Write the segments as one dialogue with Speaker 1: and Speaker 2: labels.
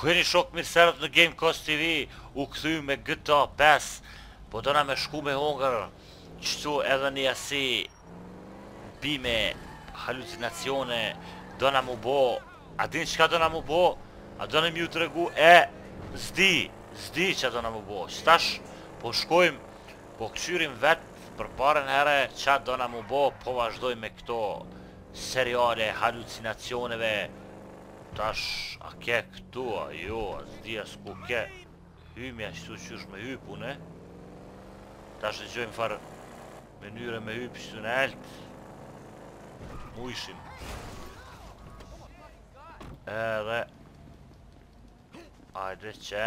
Speaker 1: Ku jeni shokë mirë se erdhët në Game Cost TV, u kthym me GTA 5, po dona me shku me hongër, qitu edhe një asi bime, halucinacione, dona mu bo, a din çka dona mu bo, a dona me ju tregu, e, s'di, s'di çka dona mu bo, tash, po shkojmë, Po kqyrim vet për parën herë ça dona mu bo po vazhdojmë me këto seriale t'halucinacioneve tash a ke këtu a jo a s'di as ku ke hymja ashtu qysh me hyp une tash e gjojmë far mënyre me hyp qitu nelt mu ishim edhe ajde që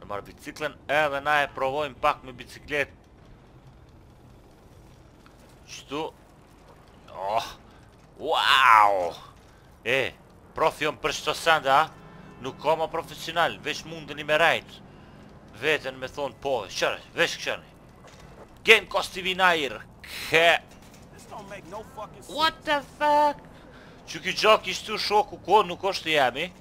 Speaker 1: E marr biciklën edhe na e provojmë pak me biciklet Qitu Oh Wow E Profion për këto sende Nuk ka ma profesional Veç mundeni me rrejt Vetën me thonë po Qyre Veç kqyre Game cost TV Nair Khe What the fuck Që ky gjaki shtu shoku ko nuk është të jemi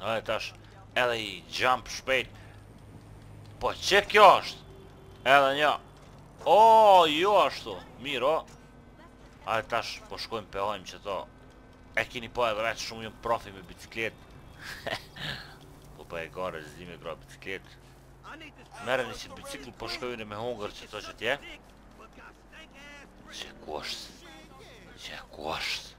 Speaker 1: A e tash edhe i jump shpejt Po që kjo është Edhe një O, jo ashtu Mirë A e tash po shkojmë po e hajmë qito E kini po edhe vetë shumë jam profi me biciklet Po po e gare zi me gra biciklet Merre një që bicikl po shkojmë me hongër qito që tje Që ku është Që ku është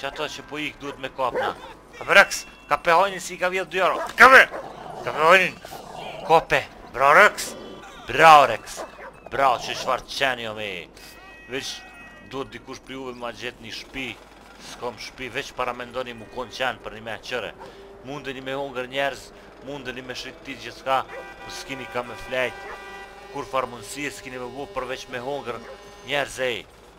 Speaker 1: Qato që po ikë duhet me kapë na. Rëks, kape hajnin se i ka vjedhë dujaro. Kape! Kape hajnin! Kape! Bra Rëks! Bra Rëks! Bra qe çfarë qeni jom e. Veç, duhet dikush prej juve ma gjetë një shpi. S'kom shpi, veç paramendoni mu konë qen për një me qëre. Mundeni me hongër njerëz, mundeni me shetit gjithkah, po s'kini ka me flejtë. Kurrfarë mundësie s'kini me bo përveç me hongër njerëz e.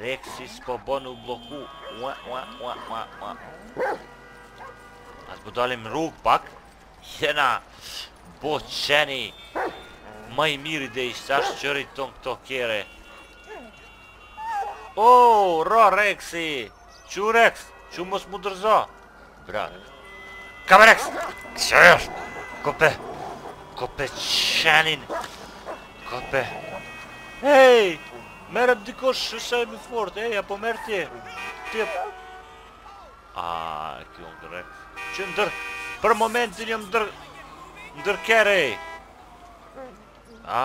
Speaker 1: Rexi s'po bën u blloku. Ua ua ua ua ua. As po dalim rrug pak. Jena bo qeni. Ma i miri dhe ishtë ashtë që rriton këto kerre. O, oh, ro Rexi. Çu Rex, çu mos mu rrëzo. Bra. Kape Rex! Që është? Kape! Kape qenin! Kape! Hej! Merrte dikush sa e më fort, ej, apo merre ti! Ti e... A, kjo ndër Rex... Që ndër... Për momentin jom ndër... Ndër kerre, ej! A?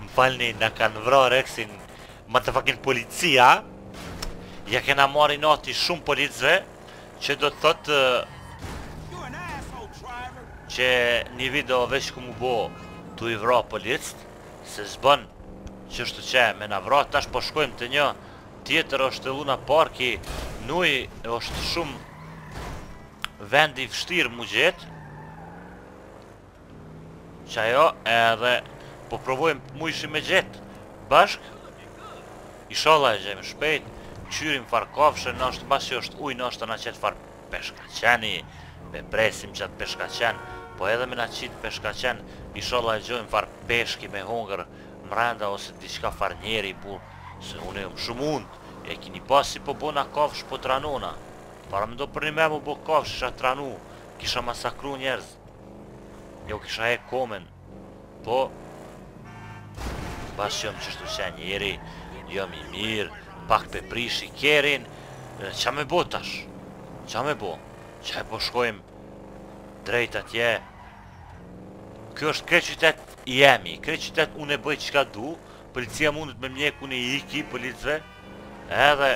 Speaker 1: Më falni na kanë vra Reksin motherfucking policia Ja kena marrë inati shumë policëve Që do të thotë Që një video veç kum me bo Tu i vra policët Se s'bon qështu qe me na vra Tash po shkojmë te një Tjetër është luna parki N'uj është shumë Vend i vështirë m'u gjet Qajo edhe po provojm të mujshim me gjet bashk ishalla e gjejm shpejt kqyrim far kafshe noshta pasi osht uj noshta na qet far peshkaqeni e presim qat peshkaqen po edhe me na qit peshkaqen ishalla e gjojm far peshki me hongër mrenda ose diqka far njeri bur se une jom shum unt e kini pa si po bona kafsh po tranona paramendo përnime m'u bo kafsh isha tranu kisha masakru njerz Nuk isha e komen Po Pasi jom qështu qe njeri Jom i mirë Pak pe prishi kerrin Qa me bo tash Qa me bo Qe po shkojmë Drejt atje Kjo është krejt qytet i jemi Krejt qytet unë boj qka du Policia mundet me m'njek unë i iki Policve Edhe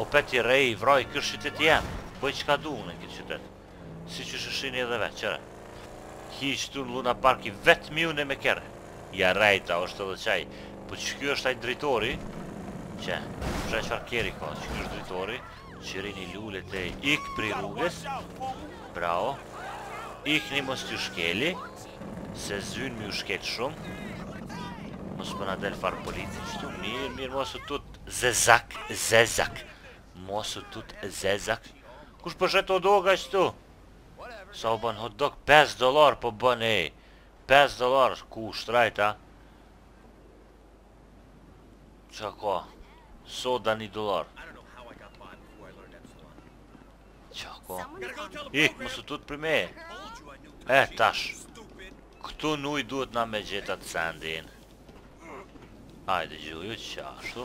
Speaker 1: Opet i rrej i vraj Kjo është qytet i jemi Boj qka du unë n'këtë qytet Si qysh e shihni edhe vet, kqyre. Hi qëtu n'Luna Park i vetmi une me kerre. Ja rrejta osht edhe qaj po që ky osht aj drejtori qe nuk është aj qfar kerri ka që ky është drejtori kqyrni lulet ik prej rruges bravo ikni mos t'ju shkeli se s'vyn me ju shkel shum mos po na del far polici qëtu mir mir mos u tut zezak zezak Mos u tut zezak Kush po shet hotdoga këtu Sa u bën hotdog pesë dollar po bën ej pesë dollar ku shtrejt a Qa ka Soda një dollar Qa ka Ik mos u tut për me E tash Këtu n'uj duhet na me gjet atë sendin Hajde gjuju qashtu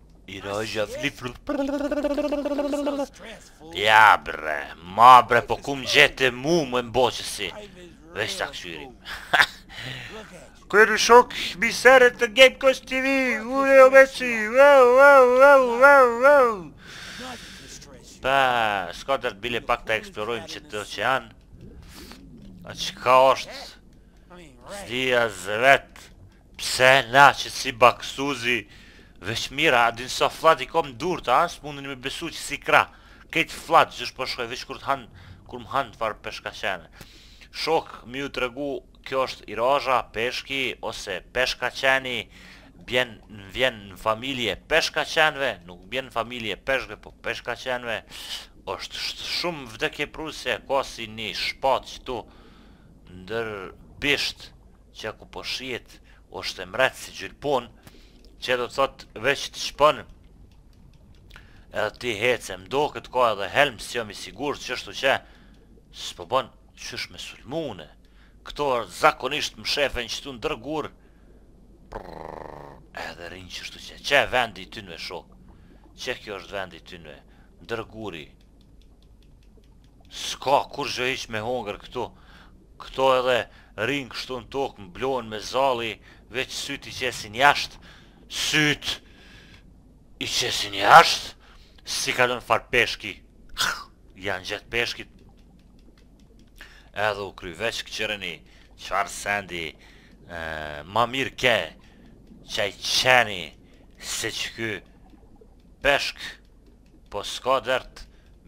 Speaker 1: I rëgja vli fru Ja bre Ma bre po ku m'gjete mu me m'bo qësi Veç ta kqyri Kërë shok mi sërë të game kës tv Ure o mesi Wow wow wow wow wow Pa Ska të të bile pak të eksplorojmë qët oqean A çka është S'di as vetë Pse na qet si baksuzi veq mira a din sa fllad i kam durt as mundeni me besu që si krah krejt fllad qysh po shkoj veq kur të han kur më han far peshkaqene shok me ju tregu kjo është i razha peshki ose peshkaqeni bjen vjen në familje peshkaqenve nuk bjen në familje peshkve po peshkaqenve është shum vdekjeprurëse ka si ni shpatë qtu ndër bisht qe ku po shihet osht e mpreht si gjylpon qe do thot veq të shpon edhe ti hec e mdoket ka edhe helm sjom i sigurt qështu qe s'po bon qysh me sulmune këto zakonisht mshefen qëtu ndër gur prrrr edhe rin qështu qe qe vendi i tynve shok qe ky është vendi i tynve ndër guri Ska kurrgjë hiq me hongër këtu, këto edhe rrinë kështu në tokë mblohen me zall veç sytë i qesin jashtë, sytë i qesin jashtë, si kalon farë peshki, i ngjitet peshkit, edhe u kry veç këqireni, çfarë sendi, ma mirë ke qaj ceni se që ky peshk. Po ska dert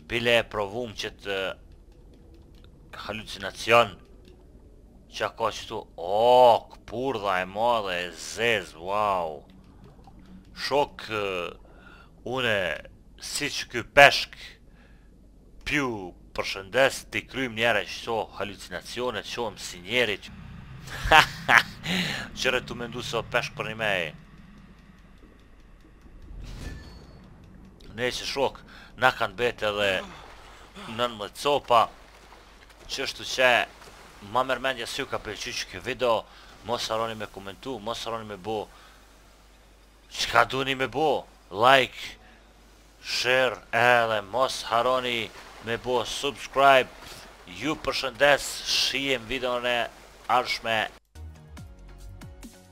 Speaker 1: bile e provum qët halucinacion Qa ka qëtu Ooh këpurdha e madhe e zez Wow Shok Une si qky peshk Pju përshëndes t'i krym njeher qëto halucinacione qohem si njeri Ha ha Qëre tu mendu se o peshk përnime Neqse shok, na kanë mbetë edhe nën copa, qështu qe, ma merr mendja se ju ka pëlqy qekjo video, mos haroni me komentu, mos haroni me bo, qka doni me bo, like, share, edhe mos haroni me bo subscribe, ju përshëndes, shihemi videon e ardhshme.